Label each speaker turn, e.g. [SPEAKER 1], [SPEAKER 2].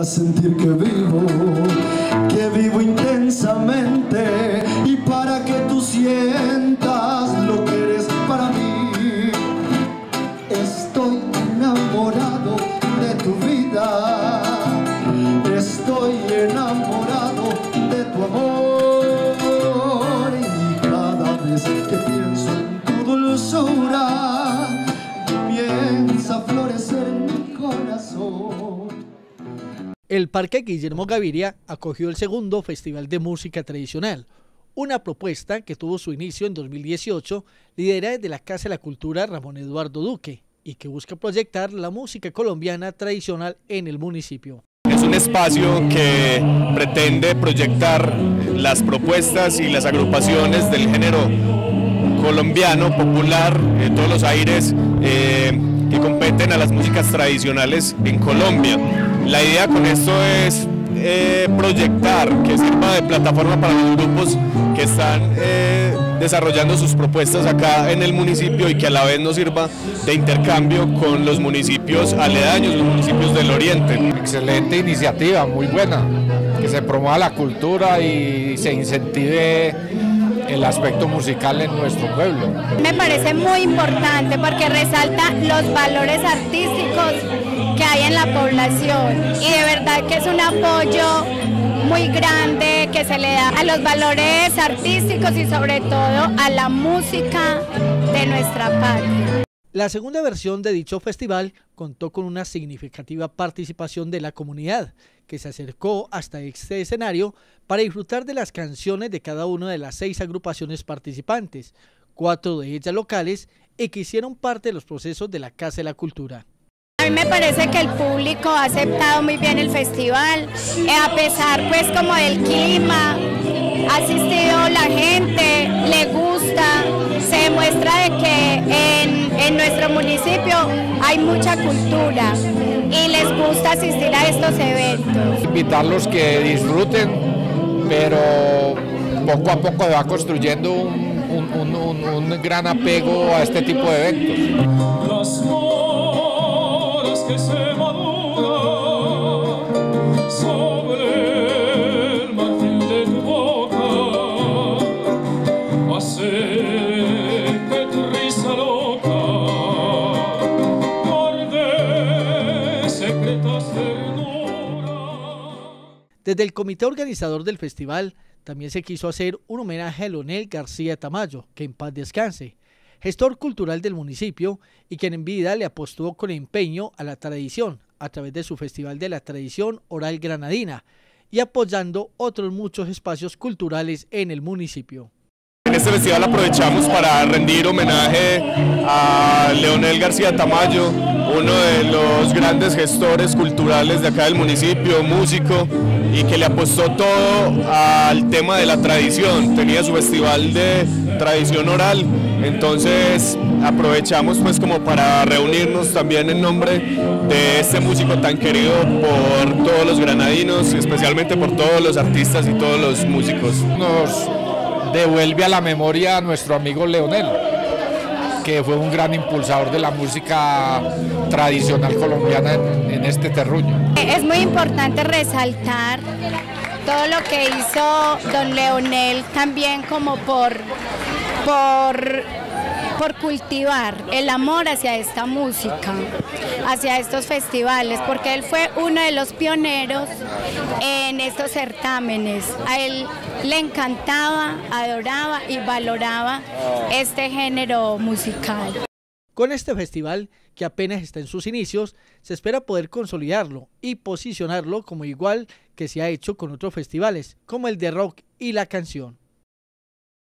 [SPEAKER 1] para sentir que vivo, que vivo intensamente y para que tú sientas lo que eres para mí. Estoy enamorado de tu vida, estoy enamorado de tu amor y cada vez que pienso en tu dulzura comienza a florecer mi corazón.
[SPEAKER 2] El Parque Guillermo Gaviria acogió el segundo Festival de Música Tradicional, una propuesta que tuvo su inicio en 2018, liderada desde la Casa de la Cultura Ramón Eduardo Duque, y que busca proyectar la música colombiana tradicional en el municipio.
[SPEAKER 3] Es un espacio que pretende proyectar las propuestas y las agrupaciones del género colombiano, popular, en todos los aires eh, que competen a las músicas tradicionales en Colombia. La idea con esto es eh, proyectar, que sirva de plataforma para los grupos que están eh, desarrollando sus propuestas acá en el municipio y que a la vez nos sirva de intercambio con los municipios aledaños, los municipios del oriente.
[SPEAKER 4] Excelente iniciativa, muy buena, que se promueva la cultura y se incentive el aspecto musical en nuestro pueblo.
[SPEAKER 5] Me parece muy importante porque resalta los valores artísticos hay en la población y de verdad que es un apoyo muy grande que se le da a los valores artísticos y sobre todo a la música de nuestra patria.
[SPEAKER 2] La segunda versión de dicho festival contó con una significativa participación de la comunidad, que se acercó hasta este escenario para disfrutar de las canciones de cada una de las seis agrupaciones participantes, cuatro de ellas locales y que hicieron parte de los procesos de la Casa de la Cultura.
[SPEAKER 5] A mí me parece que el público ha aceptado muy bien el festival, eh, a pesar pues como del clima, ha asistido la gente, le gusta, se demuestra de que en, en nuestro municipio hay mucha cultura y les gusta asistir a estos eventos.
[SPEAKER 4] Invitarlos que disfruten, pero poco a poco va construyendo un, un, un, un gran apego a este tipo de eventos.
[SPEAKER 1] Que se maduran sobre el marfil de tu boca hace que tu risa loca guarde secretas ternura.
[SPEAKER 2] Desde el comité organizador del festival también se quiso hacer un homenaje a Leonel García Tamayo, que en paz descanse, gestor cultural del municipio y quien en vida le apostó con empeño a la tradición a través de su Festival de la Tradición Oral Granadina y apoyando otros muchos espacios culturales en el municipio.
[SPEAKER 3] En este festival aprovechamos para rendir homenaje a Leonel García Tamayo, uno de los grandes gestores culturales de acá del municipio, músico, y que le apostó todo al tema de la tradición. Tenía su festival de tradición oral, entonces aprovechamos pues como para reunirnos también en nombre de este músico tan querido por todos los granadinos, especialmente por todos los artistas y todos los músicos.
[SPEAKER 4] Nos devuelve a la memoria a nuestro amigo Leonel, que fue un gran impulsador de la música tradicional colombiana en, en este terruño.
[SPEAKER 5] Es muy importante resaltar todo lo que hizo don Leonel también como por, por, por cultivar el amor hacia esta música, hacia estos festivales, porque él fue uno de los pioneros en estos certámenes. A él le encantaba, adoraba y valoraba este género musical.
[SPEAKER 2] Con este festival, que apenas está en sus inicios, se espera poder consolidarlo y posicionarlo como igual que se ha hecho con otros festivales, como el de rock y la canción.